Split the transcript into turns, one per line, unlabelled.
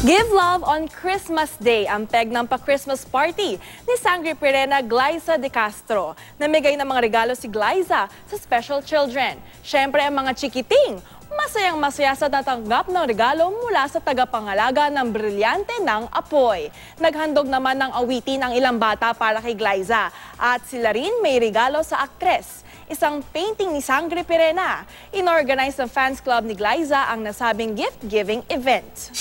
Give love on Christmas Day ang peg ng pa-Christmas party ni Sangre Pirena Glyza de Castro. Namigay ng mga regalo si Glyza sa special children. Siyempre ang mga chikiting, masayang masaya sa natanggap ng regalo mula sa tagapangalaga ng brilyante ng apoy. Naghandog naman ng awitin ang ilang bata para kay Glyza at sila rin may regalo sa aktres isang painting ni Sangre Pirena. Inorganize ng fans club ni Glyza ang nasabing gift-giving event.